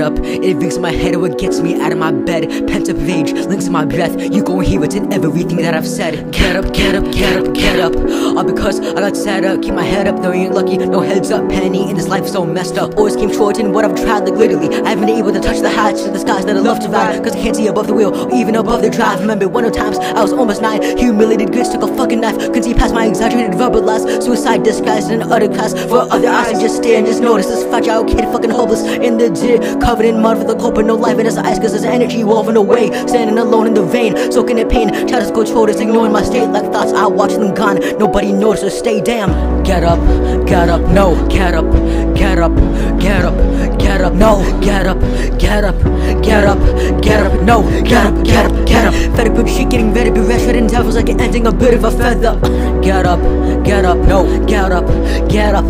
Up. It wakes my head, what gets me out of my bed. Pent up rage, links in my breath. You gon' hear it in everything that I've said. Get up, get up, get up, get up. All because I got sad up, keep my head up, though you ain't lucky. No heads up, penny in this life is so messed up. Always came short in what I've tried, like literally. I haven't been able to touch the heights of the skies that I love to ride. Cause I can't see above the wheel, or even above the drive. Remember one of times I was almost nine, humiliated grits, took a fucking knife. Couldn't see past my exaggerated verbal lies. Suicide disguised in an utter class for other eyes. And just stare and just notice this fragile kid fucking hopeless in the dirt, covered in mud with a culprit, no life in his eyes, cause his energy woven away. Standing alone in the vein, soaking in pain. To control this, ignoring my state like thoughts. I watch them gone. Nobody notices, stay damn. Get up, get up, no, get up, get up, get up, get up, no, get up, get up, get up, get up, no, get up, get up, get up. Fed up with shit, getting ready to be rested in devils like an ending a bit of a feather. Get up, get up, no, get up, get up,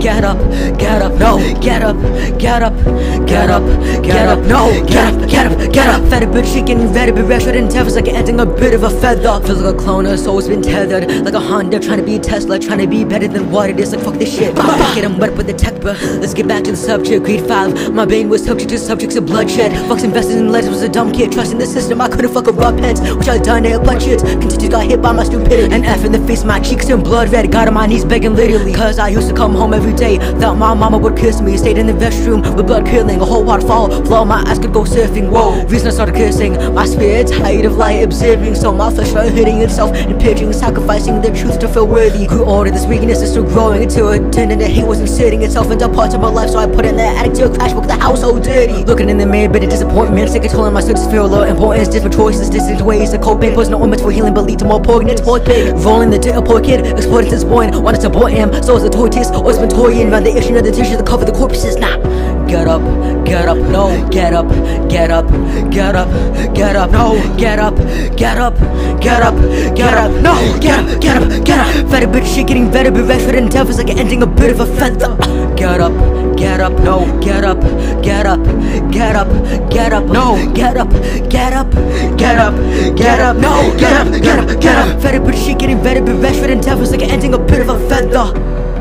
get up, get up, no, get up, get up, get up, get up, no, get up, get up. Fed up with shit, getting ready to be rested in devils like an ending a bit of a feather. Feels like a clone, has always been tethered like a Honda, trying to be Tesla, trying to be better than what it is. Like fuck this shit. Get him wet with the tech, but let's get back to the subject. Grade five, my brain was subject to subjects of bloodshed. Fucks invested in legends was a dumb kid, trusting the system. I couldn't fuck a rob heads, which I done to bunch shit. Continued got hit by my stupidity. And F in the face, my cheeks in blood red. Got on my knees begging literally. Cause I used to come home every day, thought my mama would kiss me. Stayed in the restroom with blood curdling, a whole waterfall. Flow, my ass could go surfing. Whoa, reason I started cursing. My spirit's height of light observing, so my flesh started hitting itself and pitching, sacrificing the truth to feel worthy. Grew older, this weakness is still growing until it turned into hate was inserting itself into parts of my life. So I put in the attic to crash book, the house so dirty. Looking in the mirror, bit of disappointment, sick of telling my students feel low importance. Different choices, distant ways to cope. Was no omens for healing, but lead to more poignant poor pig. Rolling the dirt, poor kid, exploited since born. Wanted to abort him, so it's a toy test. Always been toying around the issue of the tissue to cover the corpses. Nah. Get up, get up, no, get up, get up, get up, get up, no, get up, get up, get up, get up, no, get up, get up, get up. Fed bitch shit getting better, be rested in death is like ending a bit of a feather. Get up, get up, no, get up, get up, get up, get up, no, get up, get up, get up, get up, no, get up, get up, get up. A bitch shit getting better, be rested in death is like ending a bit of a feather.